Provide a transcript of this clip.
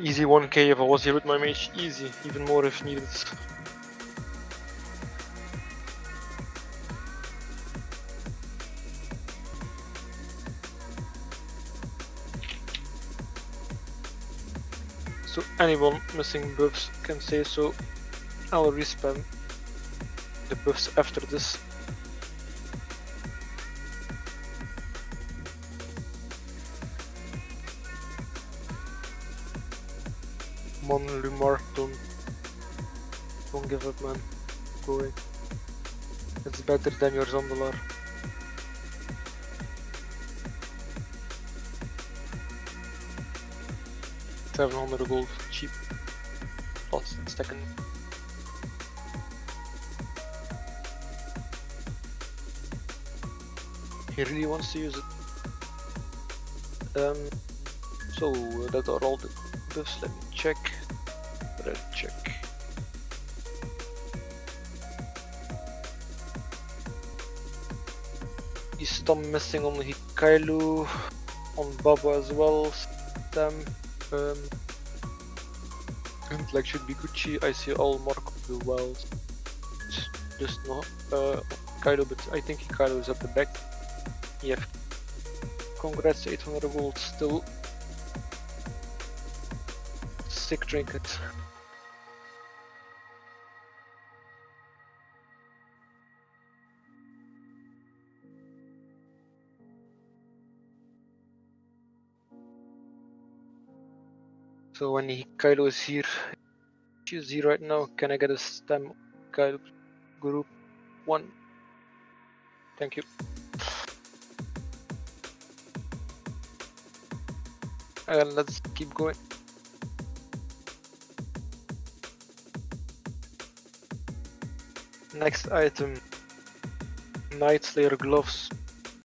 Easy 1k if I was here with my mage. Easy, even more if needed. So anyone missing buffs can say so. I'll respam the buffs after this. Mon Lumar, don't, don't give up man, go away. It's better than your Zandalar. Seven hundred gold, cheap. Plus second. He really wants to use it. Um, so that are all the buffs. Let me check. Red check. He's still missing on Hikailu, on Baba as well. Them. Um, and like should be Gucci. I see all mark of the wells. Just not uh, Kaido, but I think Kaido is at the back. Yeah. Congrats, 800 gold still. Sick trinket. So when he, Kylo is here, choose here right now. Can I get a stem Kylo group one? Thank you. And let's keep going. Next item. Nightslayer gloves